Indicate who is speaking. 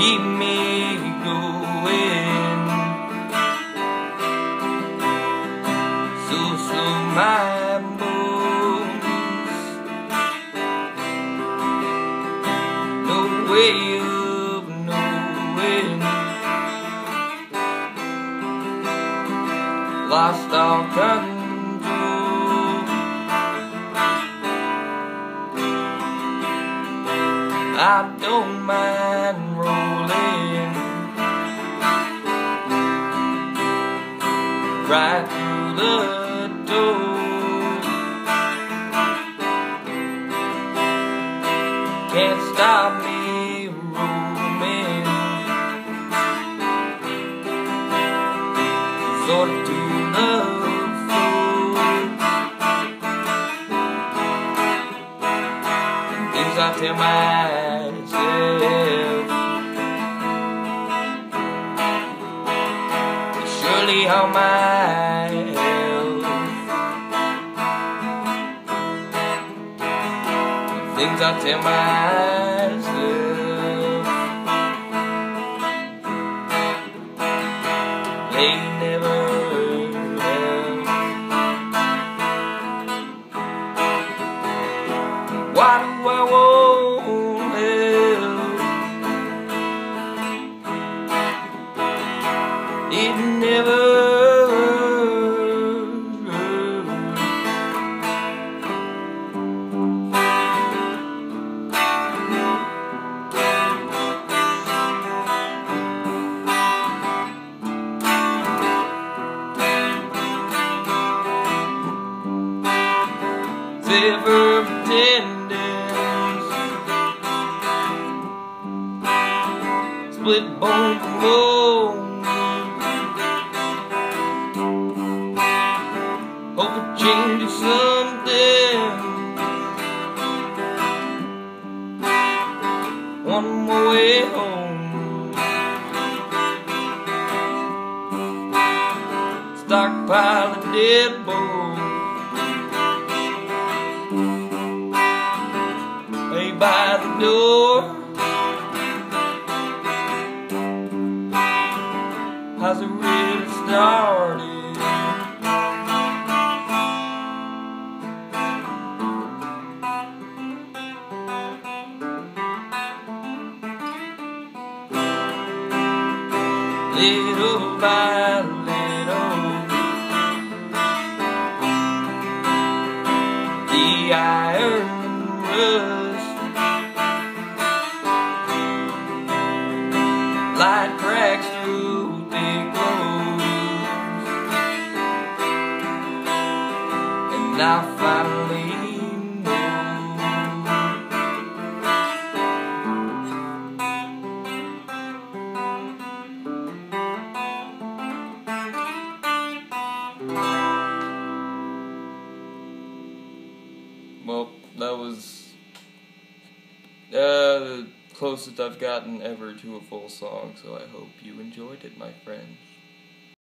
Speaker 1: keep me going. So slow my bones. No way of knowing. Lost all control. I don't mind right through the door. Can't stop me roaming, sort to the floor. Things I tell myself. On my. Things I tell myself. They ever pretending split bone bone hope it changes something. One more way home. Stockpile of dead bones door. How's it really started? Little by little, the iron I finally Well, that was uh, the closest I've gotten ever to a full song, so I hope you enjoyed it, my friends.